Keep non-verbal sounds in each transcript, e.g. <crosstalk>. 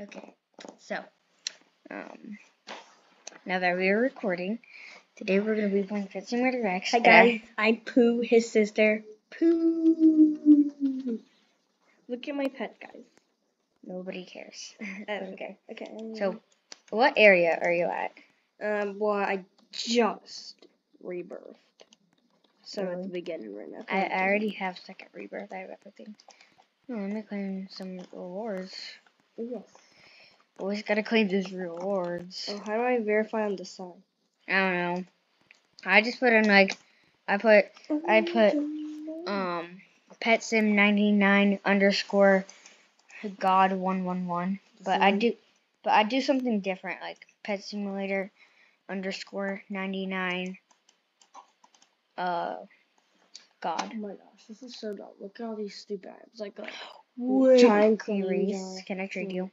Okay, so, um, now that we are recording, today we're going to be playing Pet Simulator X. Hi guys, I'm Pooh, his sister. Pooh. Look at my pet, guys. nobody cares. <laughs> Oh, okay, okay. So, what area are you at? um, well, I just rebirthed, so I'm at the beginning right now. I, I already have second rebirth. I have everything. Oh, let me claim some rewards. Yes. Always gotta claim these rewards. Oh, how do I verify on the side? I don't know. I just put in like, I put I put, um, PetSim ninety nine underscore God one one one. But I do, but I do something different, like Pet Simulator underscore ninety nine. Uh, God. Oh my gosh, this is so dumb. Look at all these stupid ads. Like, like Wait, clean can I trade you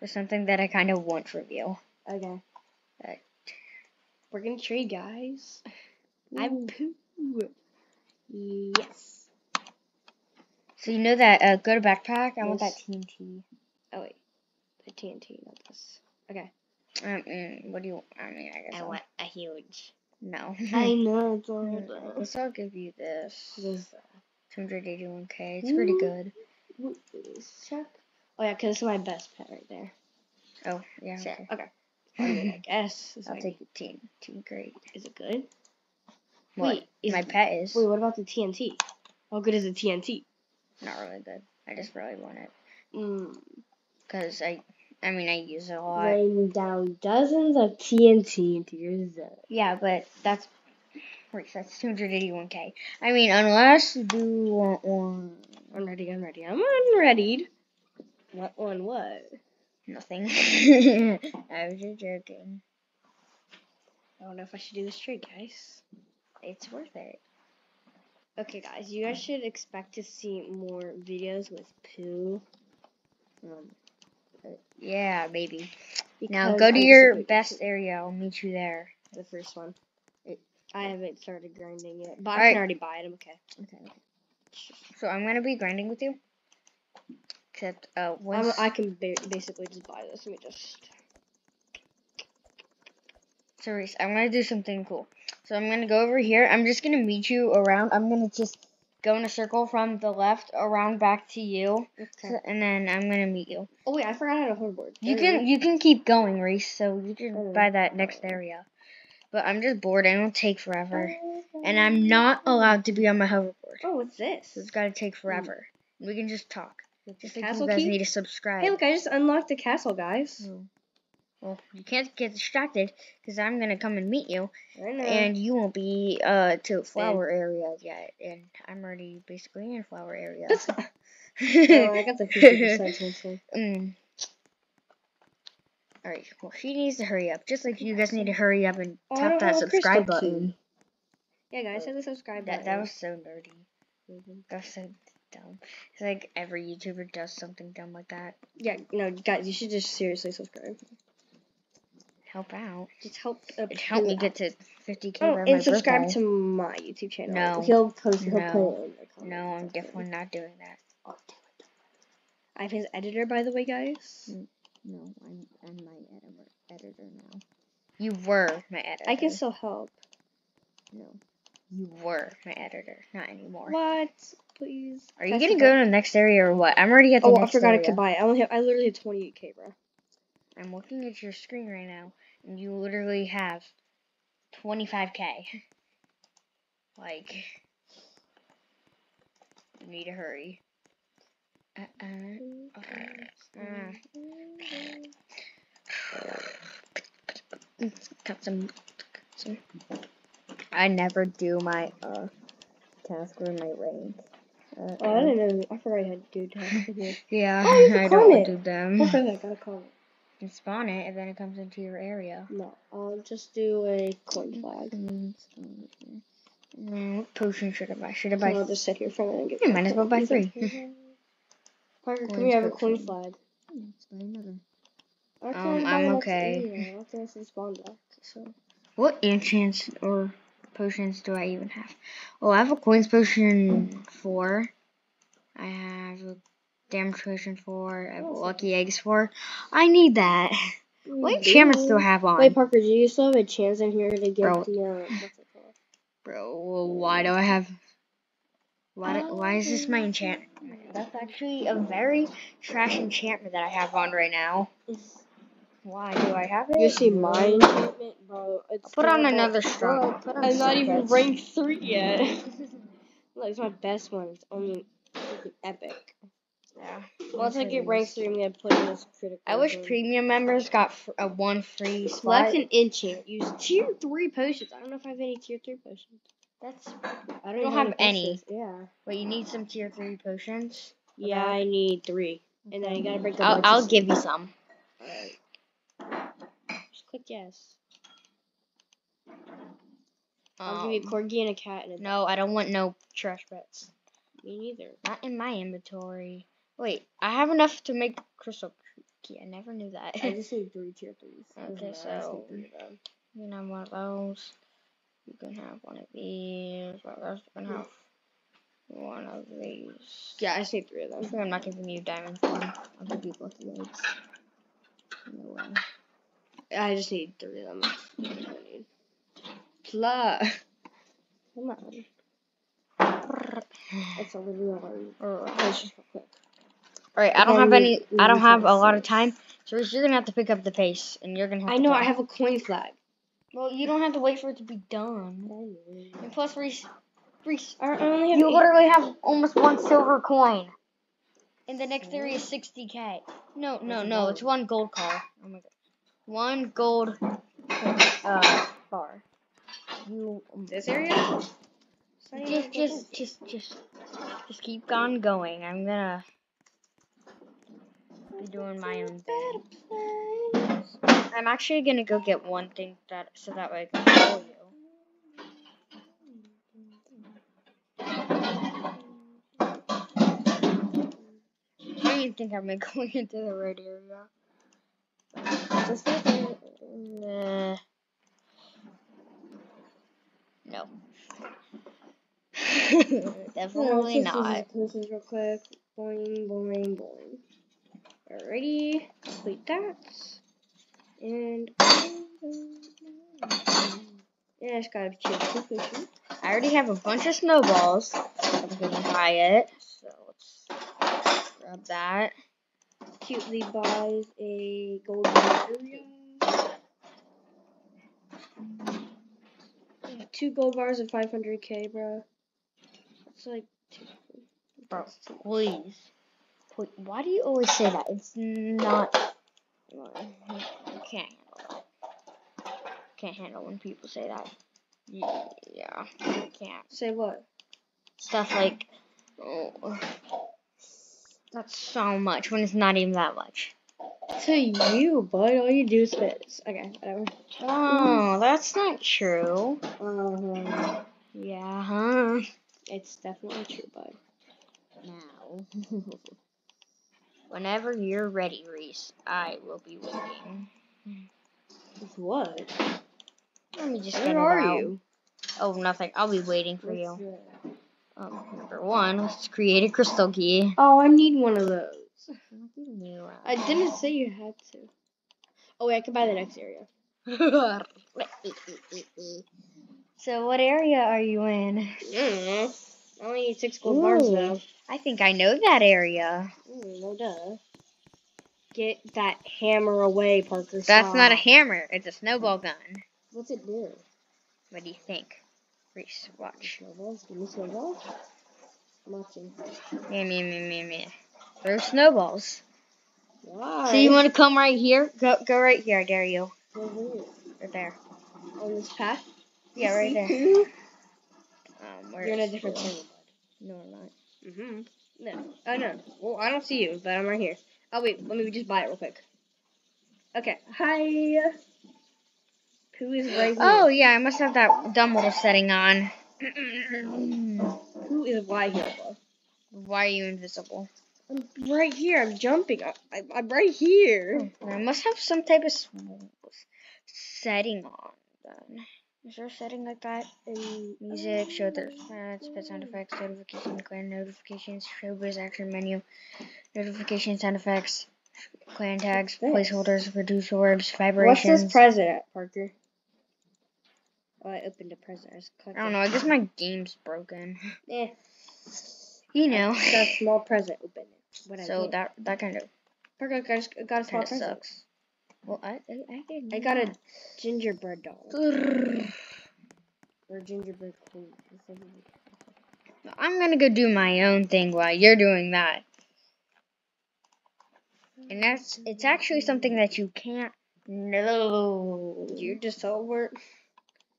for something that I kind of want from you? Okay. Alright. We're gonna trade, guys. Ooh. I'm Pooh. Yes. So you know that uh, go to backpack. I want that TNT. Oh wait, the TNT, not this. Okay. Um, mm, what do you? I mean, I guess I'll- a huge. no. I <laughs> know it's I guess I'll give you this. This. 281k. It's pretty good. Check? Oh yeah, cause this is my best pet right there. Oh yeah. So, Okay. okay. I mean, I guess. <laughs> I'll might take the TNT. Great. Is it good? What? Wait, is My it- pet is Wait, what about the TNT? How good is the TNT? not really good. I just really want it Mm. because I. I mean, I use it a lot. Raining down dozens of TNT into your zone. Yeah, but that's. Wait, that's 281k. I mean, unless you do want one. I'm ready. I'm ready. I'm unreadied. What on what? Nothing. <laughs> I was just joking. I don't know if I should do this trade, guys. It's worth it. Okay, guys, you guys should expect to see more videos with poo. Um, Yeah, baby. Now go to your best area. I'll meet you there. The first one. It- I haven't started grinding yet, but I Alright. can already buy it. I'm okay. Okay. So I'm gonna be grinding with you. Except uh, once I can ba- basically just buy this. Let me just. so Reese, I'm gonna do something cool. So I'm gonna go over here. I'm just gonna meet you around. I'm gonna just go in a circle from the left around back to you, Okay. so- and then I'm gonna meet you. Oh wait, I forgot had a hoverboard. You There can you can keep going, Reese. So you can Oh. buy that next area. But I'm just bored. and It'll take forever, and I'm not allowed to be on my hoverboard. Oh, what's this? So it's gotta take forever. We can just talk. Just like Castle you guys key? need to subscribe. Hey, look! I just unlocked the castle, guys. Oh. Well, you can't get distracted because I'm gonna come and meet you, and you won't be uh to flower area yet, and I'm already basically in flower area. That's not- <laughs> oh, I got the fifty percent <laughs> mm. All right. Well, she needs to hurry up, just like you guys need to hurry up and Oh, tap that have a crystal subscribe key. Yeah, guys, hit the subscribe That button. that was so nerdy. That was so dumb. It's like every YouTuber does something dumb like that. Yeah, no, guys, you should just seriously subscribe. Help out. Just help. Uh, It helped me Pooh get to 50k Oh, and subscribe birthday. to my YouTube channel. No. He'll post. He'll No. put in the. No, I'm definitely not doing that. I'll do it. I'm his editor, by the way, guys. No, I'm I'm my editor editor now. You were my editor. I can still help. No, you were my editor, not anymore. What? Please. Are you gonna go to the next area or what? I'm already at the Oh, I forgot I area. could buy it. I only have. I literally have 28k, bro. I'm looking at your screen right now, and you literally have 25k. <laughs> Like, you need to hurry. Uh, uh, uh, uh. Got some, some. I never do my uh task or my rank. Uh, Oh, I didn't know. I forgot I had to do tasks. <laughs> Yeah, Oh, I don't it. do them. I forgot. Gotta call it. <laughs> You spawn it, and then it comes into your area. No, I'll just do a coin flag. Mm, what potion should I buy? Should I buy? I'll just sit here for a minute and get. You might as well buy three. <laughs> Parker, can we have a coin flag? I Um, can't buy I'm okay. I'll have to spawn back. So. What enchants or potions do I even have? Oh, I have a coins potion four. I have a damage potion for, I have lucky eggs for. I need that. What enchantments do I have on? Wait, Parker, do you still have a chance in here to get Bro. the uh, what's it called? Bro, well, why do I have? Why, do- why is this my enchantment? That's actually a very trash enchantment that I have on right now. Why do I have it? You see my enchantment, bro? It's Put on another strong. Bro, Put on I'm not even circuits. rank three yet. <laughs> <laughs> Look, it's my best one. It's only epic. Yeah. Once I get rank three, I'm gonna put in this critical. I wish zone. premium members got a one free spot. Select an enchant. Use tier three potions. I don't know if I have any tier three potions. That's. I don't have any. potions. Yeah. But you need some tier three potions. Yeah, I need three, and then you gotta break the. I'll, I'll give you some. Alright. Just click yes. I'll give you a Um, corgi and a cat and a no, I don't want no trash pets. Me neither. Not in my inventory. Wait, I have enough to make crystal key. I never knew that. I <laughs> just need three tier threes. Okay, I so-. You can have one of those. You can have one of these. You can have one of these. Yeah, I just need three of I them. think I'm not giving you diamonds. one. I'll give you lucky eggs. No way. I just need three of them. Need. <laughs> Plus. Come on. It's a little hard. Let's just real quick. I don't oh, have any. I don't have a lot of time. So Reese, you're gonna have to pick up the pace, and you're gonna have. I know. I have a coin flag. Well, you don't have to wait for it to be done. And plus, Reese, Reese, I I only have you eight. literally have almost one silver coin. And the next area is 60k. No, no, no, it's one gold car. Oh my god. One gold uh, bar. You this area. just, just, just, just, just keep on going. I'm gonna be doing my own thing. I'm actually gonna go get one thing that so that way I can show you. I don't even think I'm going <laughs> into the right area. Like it- uh, no. <laughs> Definitely not. This is real quick. Boing, boing, boing. Alrighty, complete that. And yeah, I just gotta choose two potions. I already have a bunch of snowballs. I'm gonna buy it. So let's grab that. Cutely buys a golden. Yeah, Two gold bars and 500k, bro. That's like two. Bro, please. Please. Why do you always say that? It's not. You can't handle that. Can't handle when people say that. Yeah, I can't. Say what? Stuff like, oh, that's so much when it's not even that much. To you, bud. All you do is spit. Okay, whatever. Oh, that's not true. Uh, Yeah, huh? it's definitely true, bud. Now. <laughs> Whenever you're ready, Reese, I will be waiting. With what? Let me just get Where it are out. you? Oh, nothing. I'll be waiting for you. What's that? Um, number one, let's create a crystal key. Oh, I need one of those. <laughs> I didn't say you had to. Oh wait, I can buy the next area. <laughs> so, what area are you in? Mm, I only need six gold bars Ooh. now. I think I know that area. Mm, no duh. Get that hammer away, Parker. That's not a hammer. It's a snowball gun. What's it do? What do you think? Reese, watch. Snowballs? Give me snowballs. I'm watching. Me, me, me, me, me. Throw snowballs. Why? So you want to come right here? Go, go right here. I dare you. Go where? Right there. On this path? Yeah, right there. Um, where You're in a different school? channel, No, I'm not. Mm-hmm. No. Oh, no. Well, I don't see you, but I'm right here. Oh, wait. Let me just buy it real quick. Okay. Hi. Who is right here? Oh yeah, I must have that dumb little setting on. Who is why here, bro? Why are you invisible? I'm right here. I'm jumping. I, I, I'm right here. Oh, I must have some type of setting on then. Is there a setting like that? And Music, show the stats, pet sound effects, notification, clan notifications, showbiz action menu, notification sound effects, clan tags, placeholders, reduce orbs, vibrations. what's this present Parker? Oh, I opened a present. I, I don't know. I guess my game's broken. Eh, You know. I got a small present. Open it. So that that kind of Parker, I just got a small present. sucks. Well, I I, I, I got a gingerbread doll or gingerbread queen. I'm gonna go do my own thing while you're doing that. And that's it's actually something that you can't know. You just over.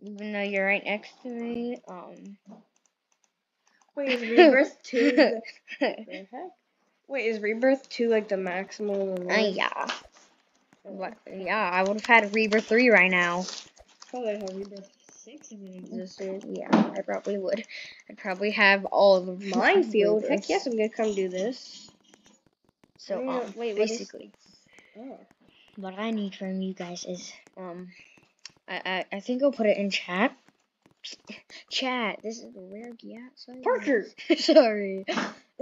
Even though you're right next to me. Um Wait, is <laughs> rebirth two? the, <laughs> the heck? Wait, is rebirth two like the maximum? uh, yeah. What, yeah, I would have had Rebirth 3 right now. Probably have rebirth six if it existed. Yeah, I probably would. I'd probably have all of <laughs> the Minefield. Heck yes, I'm gonna come do this. So, um, wait, what is- basically, Oh. what I need from you guys is, um, I, I, I think I'll put it in chat. Chat. This is a rare yeah. <laughs> Sorry. Parker. <laughs> Sorry.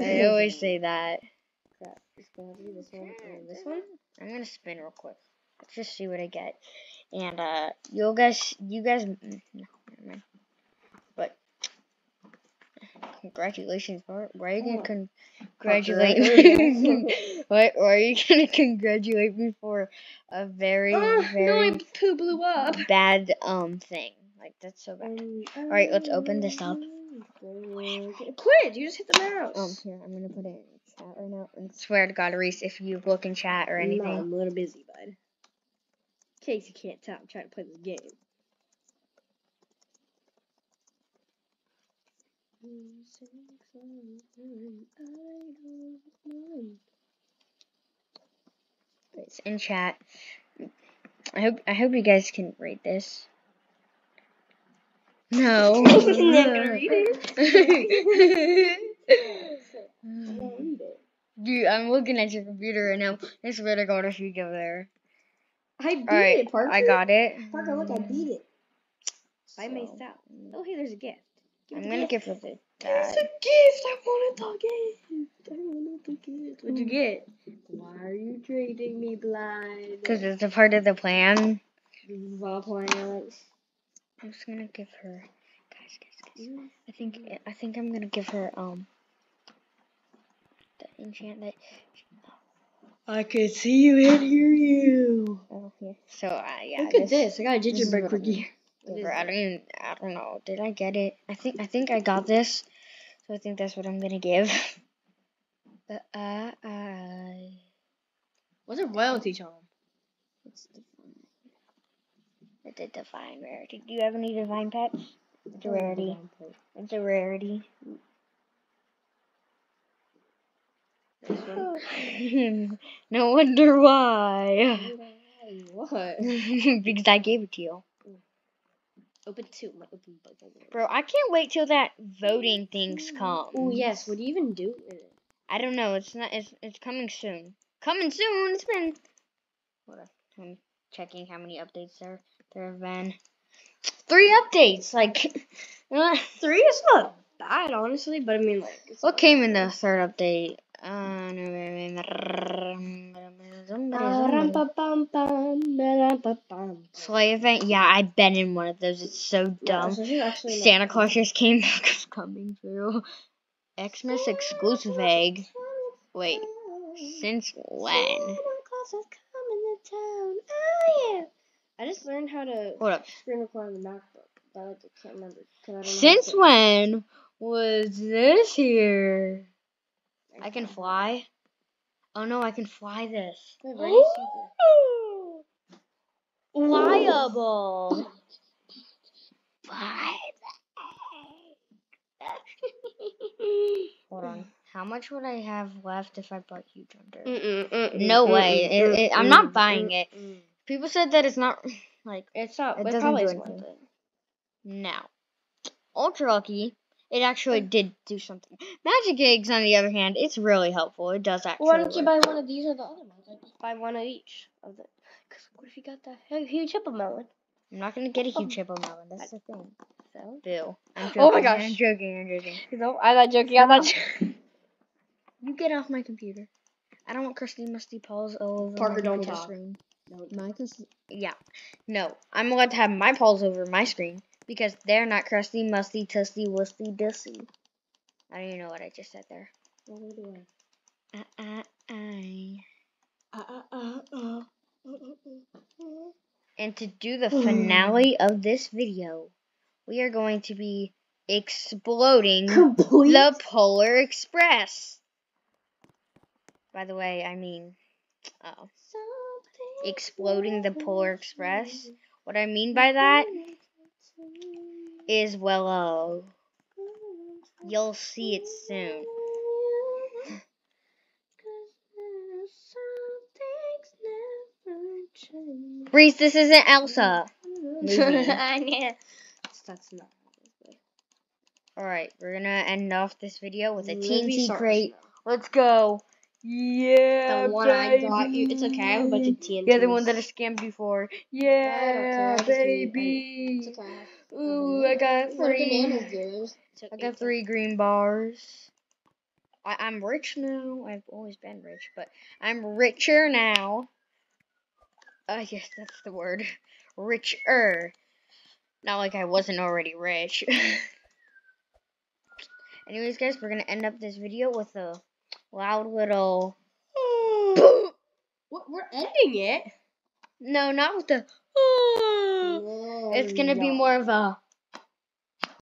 I always say that. Crap. It's gonna be this one and this one. I'm gonna spin real quick. Let's just see what I get. And uh, you guys, you guys, mm, no, mind. But congratulations, Bart. Why are you gonna Oh. congratulate me? <laughs> why, why are you gonna congratulate me for a very, no, very my poo blew up. bad um thing? Like that's so bad. All right, let's open this up. Quit! You just hit the mouse. Um, here I'm gonna put it in chat right now. And swear to God, Reese, if you look in chat or anything, No, I'm a little busy, bud. In case you can't tell, I'm trying to play this game. It's in chat. I hope I hope you guys can read this. No. I'm not gonna read it. I'm gonna read it. Dude, I'm looking at your computer right now. I swear to God, if you go there. I beat Alright, it, Parker. I got it. Parker, look, I beat it. By So, myself. Oh, hey, there's a gift. Give I'm gonna give her the There's that. a gift. I wanted the gift. I wanted the gift. What'd you get? Why are you treating me blind? Because it's a part of the plan. the plants. I'm just gonna give her. Guys, guys, guys. I think I think I'm gonna give her um the enchantment. I can see you and hear you. Oh yeah. So uh, yeah. Look at this. I got a gingerbread cookie. I don't even. I don't know. Did I get it? I think I think I got this. So I think that's what I'm gonna give. <laughs> But uh, I. What's a royalty charm? It's divine. It's a divine rarity. Do you have any divine pets? It's a rarity. It's a rarity. One. <laughs> no wonder why. What? <laughs> because I gave it to you. Open two. I'm open. Bro, I can't wait till that voting things come. Oh yes. What do you even do? with it? I don't know. It's not. It's it's coming soon. Coming soon. It's been. What? I'm checking how many updates there there have been. Three updates. Like, uh, Three is not bad, honestly, but I mean, like, what came in the third update? Uh, Sleigh event. Yeah, I've been in one of those. It's so dumb. Santa Claus just came <laughs> back coming through. Xmas exclusive egg. Wait, since when? Claus is coming to town. Oh yeah. I just learned how to Hold up. screen record on the MacBook, but I can't remember. I Since when was this here? I can fly. Oh no, I can fly this. Wait, where do you? Flyable. Fly. Hold on. How much would I have left if I bought Huge Hunter? Mm-mm, mm-mm, No way. mm-mm, It- it- I'm not mm-mm, buying it. People said that it's not <laughs> like It's not. It It, doesn't probably do isn't worth anything. it. now. Ultra lucky. It actually did do something. Magic eggs, on the other hand, it's really helpful. It does actually. Why don't you work. buy one of these or the other ones? Like just buy one of each of the. Cause what if you got the hu- huge hippo melon? I'm not gonna get a huge um, hippo melon. That's the thing. So? Joking. <gasps> Oh my gosh. I'm joking. I'm joking. No, I'm not joking. I'm not joking. <laughs> You get off my computer. I don't want crusty musty paws all over Parker, my don't talk. screen. No, My yeah. No, I'm allowed to have my paws over my screen because they're not crusty, musty, tusty, wussy, dussy. I don't even know what I just said there. what Uh, uh, I. And to do the <sighs> finale of this video, we are going to be exploding Complete. the Polar Express. By the way, I mean, oh, exploding the Polar Express. What I mean by that is, well, uh, you'll see it soon. Reese, this isn't Elsa. Yeah. <laughs> That's not. Alright, we're gonna end off this video with a Movie TNT crate. Let's go. Yeah, The one I got you. It's okay. I have a bunch of TNT. Yeah, the one that I scammed before. for. Yeah, I just baby. It's okay. Ooh, mm-hmm. I got three. bananas, dude? I got three green bars. I, I'm rich now. I've always been rich, but I'm richer now. I guess that's the word. <laughs> Richer. Not like I wasn't already rich. <laughs> Anyways, guys, we're gonna end up this video with a loud little. <gasps> What? We're ending it. No, not with the. <gasps> <laughs> It's gonna be more of a.